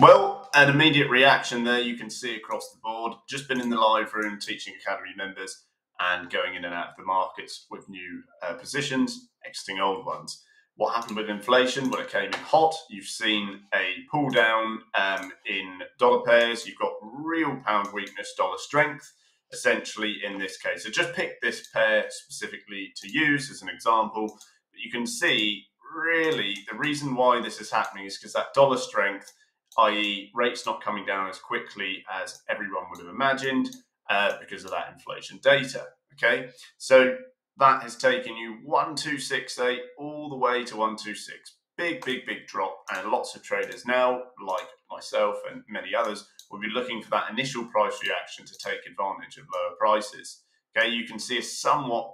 Well, an immediate reaction there you can see across the board. Just been in the live room teaching Academy members and going in and out of the markets with new uh, positions, exiting old ones. What happened with inflation? Well, it came in hot. You've seen a pull down um, in dollar pairs. You've got real pound weakness, dollar strength, essentially in this case. So just pick this pair specifically to use as an example. But you can see really the reason why this is happening is because that dollar strength i.e., rates not coming down as quickly as everyone would have imagined uh, because of that inflation data. Okay, so that has taken you 1268 all the way to 126. Big, big, big drop. And lots of traders now, like myself and many others, will be looking for that initial price reaction to take advantage of lower prices. Okay, you can see a somewhat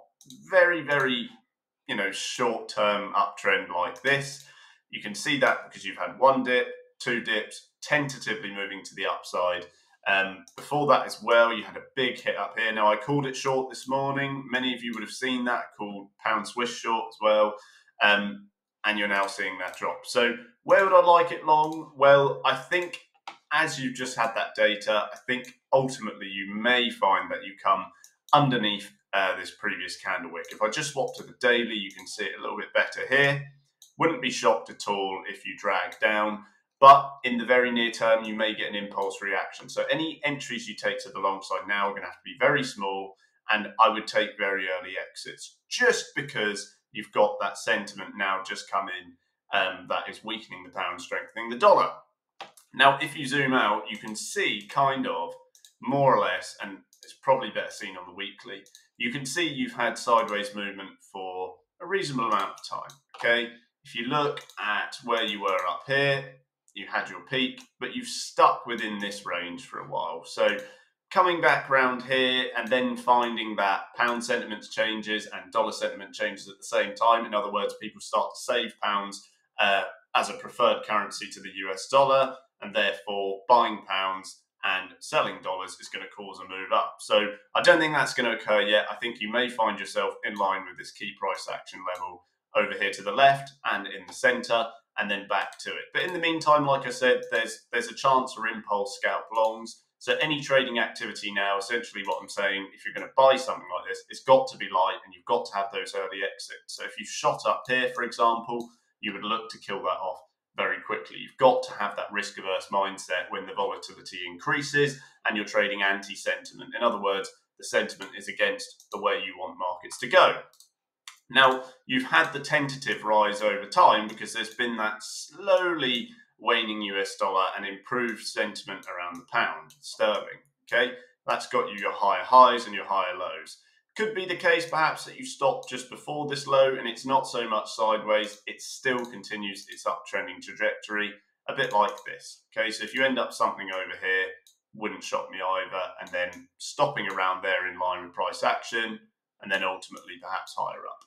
very, very, you know, short term uptrend like this. You can see that because you've had one dip, two dips, tentatively moving to the upside. Um, before that as well, you had a big hit up here. Now I called it short this morning. Many of you would have seen that called pound Swiss short as well. Um, and you're now seeing that drop. So where would I like it long? Well, I think as you've just had that data, I think ultimately you may find that you come underneath uh, this previous candle wick. If I just swap to the daily, you can see it a little bit better here. Wouldn't be shocked at all if you drag down. But in the very near term, you may get an impulse reaction. So any entries you take to the long side now are going to have to be very small. And I would take very early exits just because you've got that sentiment now just come in um, that is weakening the pound, strengthening the dollar. Now, if you zoom out, you can see kind of more or less, and it's probably better seen on the weekly, you can see you've had sideways movement for a reasonable amount of time. Okay. If you look at where you were up here, you had your peak, but you've stuck within this range for a while. So coming back around here and then finding that pound sentiment changes and dollar sentiment changes at the same time. In other words, people start to save pounds uh, as a preferred currency to the US dollar, and therefore buying pounds and selling dollars is going to cause a move up. So I don't think that's going to occur yet. I think you may find yourself in line with this key price action level over here to the left and in the center and then back to it. But in the meantime, like I said, there's there's a chance for impulse scalp longs. So any trading activity now, essentially what I'm saying, if you're going to buy something like this, it's got to be light and you've got to have those early exits. So if you shot up here, for example, you would look to kill that off very quickly. You've got to have that risk averse mindset when the volatility increases and you're trading anti sentiment. In other words, the sentiment is against the way you want markets to go. Now, you've had the tentative rise over time because there's been that slowly waning US dollar and improved sentiment around the pound sterling. Okay, that's got you your higher highs and your higher lows. Could be the case perhaps that you stopped just before this low and it's not so much sideways, it still continues its uptrending trajectory, a bit like this. Okay, so if you end up something over here, wouldn't shock me either, and then stopping around there in line with price action, and then ultimately perhaps higher up.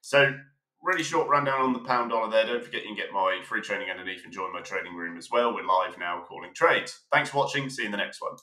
So really short rundown on the pound dollar there. Don't forget you can get my free training underneath and join my trading room as well. We're live now calling trades. Thanks for watching. See you in the next one.